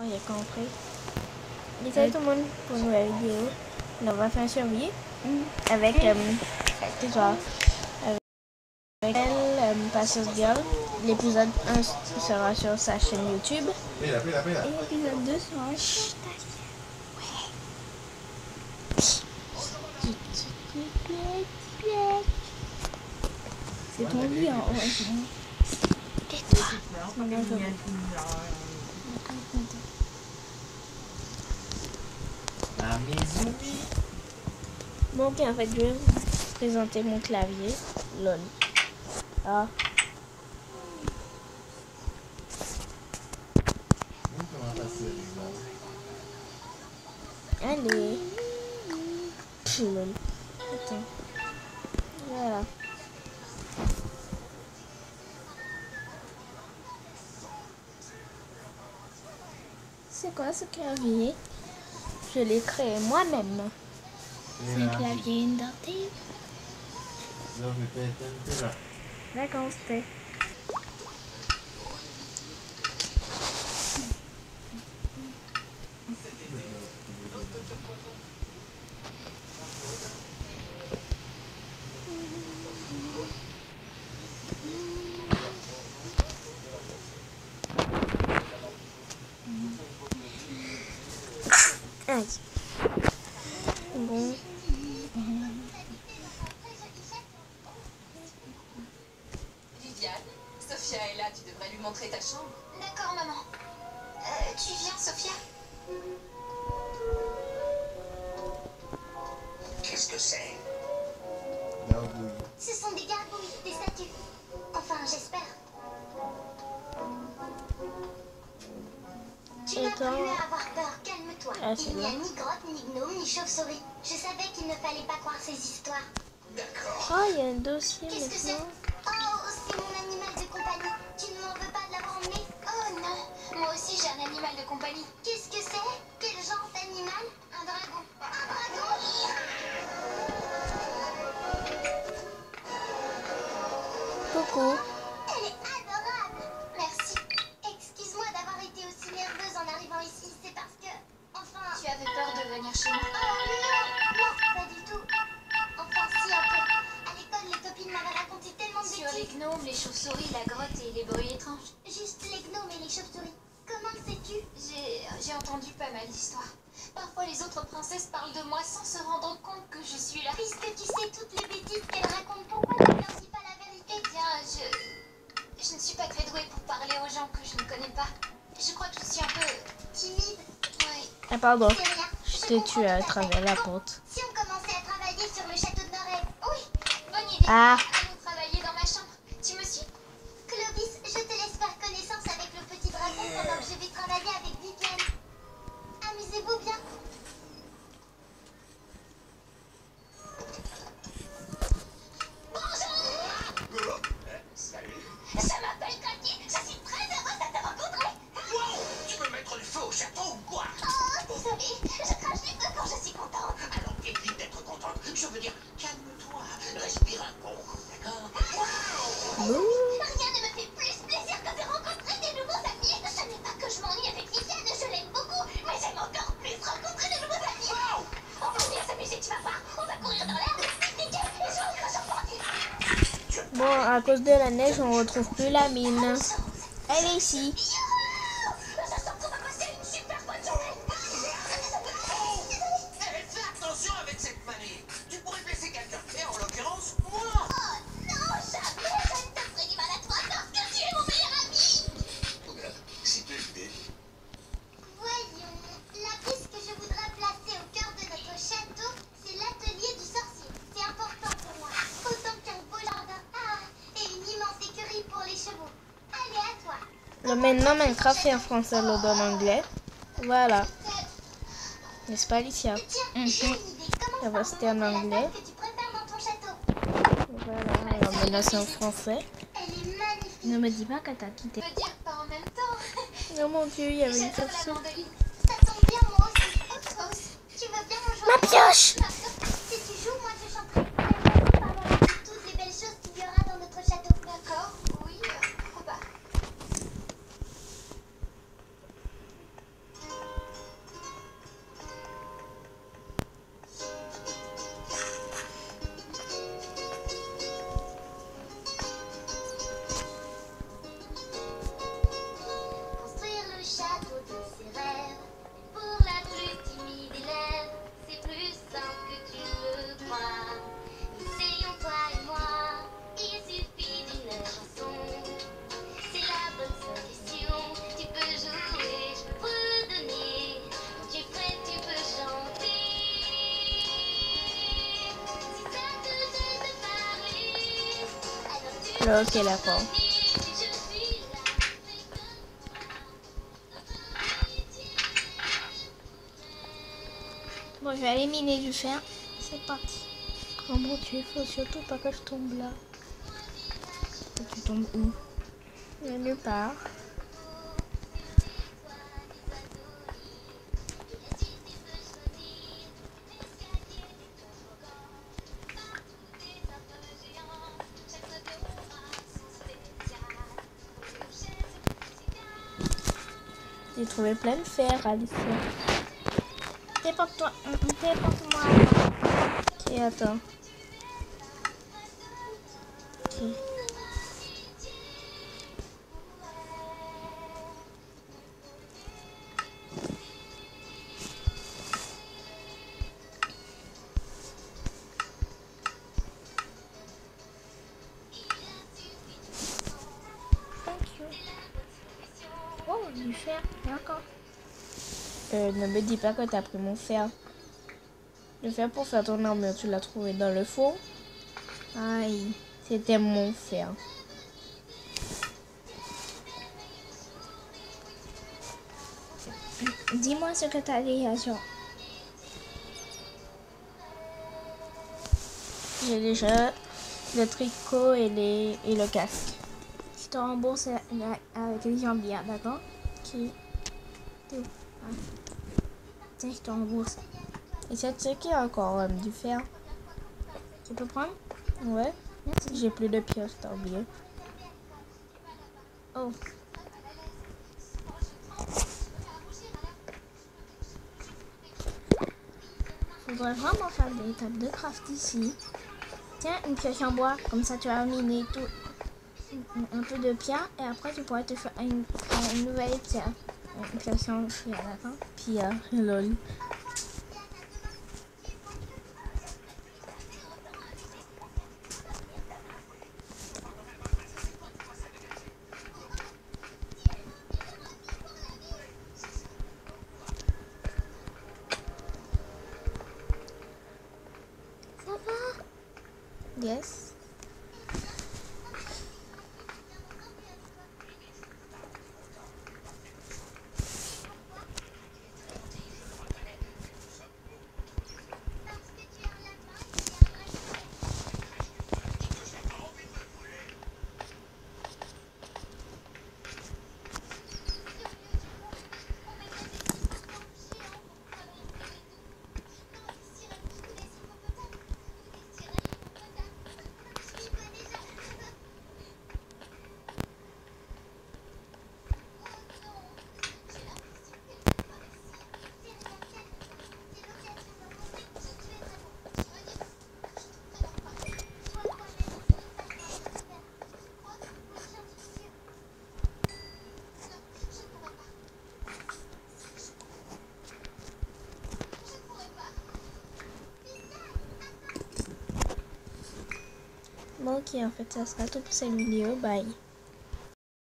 Il a compris. Salut tout le monde pour une nouvelle vidéo. On va faire un survie avec, euh, ça, avec elle, euh, Patience Girl. L'épisode 1 sera sur sa chaîne YouTube. Et l'épisode 2 sera... Chut, C'est ton lit en haut. Tais-toi. Bon, ok, en fait, je vais vous présenter mon clavier. LOL. Ah, allez. Pff. Attends. Voilà. C'est quoi ce clavier? Je l'ai créé moi-même. C'est un clavier indoté. Là, je vais pas éteindre là. D'accord, c'était. Bon. Viviane, Sophia est là, tu devrais lui montrer ta chambre. D'accord, maman. Euh, tu viens, Sophia? Qu'est-ce que c'est? Gargouille. Ce sont des gargouilles, Tu n'as plus toi à avoir peur, calme-toi. Ah, c'est Il n'y a ni grotte, ni gnome, ni chauve-souris. Je savais qu'il ne fallait pas croire ces histoires. D'accord. Oh, il y a un dossier Qu'est-ce que c'est. Oh, c'est mon animal de compagnie. Tu ne m'en veux pas de l'avoir emmené? Oh non, moi aussi j'ai un animal de compagnie. Qu'est-ce que c'est? Chauves-souris, la grotte et les bruits étranges. Juste les gnomes et les chauves-souris. Comment sais-tu? J'ai j'ai entendu pas mal d'histoires. Parfois, les autres princesses parlent de moi sans se rendre compte que je suis là. Puisque tu sais toutes les bêtises qu'elles racontent, pourquoi ne leur dis pas la vérité? Eh bien, je... Je ne suis pas très douée pour parler aux gens que je ne connais pas. Je crois que je suis un peu... Timide Oui. Ah, pardon. Je t'ai tué à travers la porte. Si on commençait à travailler sur le château de Norel, Oui, bonne idée. Ah. À cause de la neige, on retrouve plus la mine. Elle est ici. Là, maintenant, Minecraft est en français, l'autre en anglais. Voilà. N'est-ce pas, Alicia? Ça va, c'était en la anglais. que Voilà. Alors maintenant, c'est en français. Elle est magnifique. Ne me dis pas qu'elle t'a quitté. Oh mon dieu, il y avait une personne. mandoline. Ça Ok, d'accord. Bon, je vais aller miner du fer. C'est parti. Oh mon dieu, il faut surtout pas que je tombe là. Tu tombes où? Nulle part. J'ai trouvé plein de fer, Alicia. Téléporte-toi. Téléporte-moi. Ok, attends. Fer, d'accord. Euh, ne me dis pas que t'as pris mon fer. Le fer pour faire ton armure, tu l'as trouvé dans le four Aïe, c'était mon fer. Dis-moi ce que t'as déjà sur. J'ai déjà le tricot et, les, et le casque. Je te rembourse avec les jambières, d'accord? Qui. Tiens, je te rembourse. Et ça, a encore euh, du fer. Tu peux prendre? Ouais. J'ai plus de pièces, t'as oublié. Oh. Faudrait vraiment faire des tables de craft ici. Tiens, une pioche en bois, comme ça tu vas miner tout, un- un peu de pierre et après tu pourras te faire une, une nouvelle d'accord Pierre, lol. Yes. Bon, en fait, ça sera tout pour cette vidéo. Bye.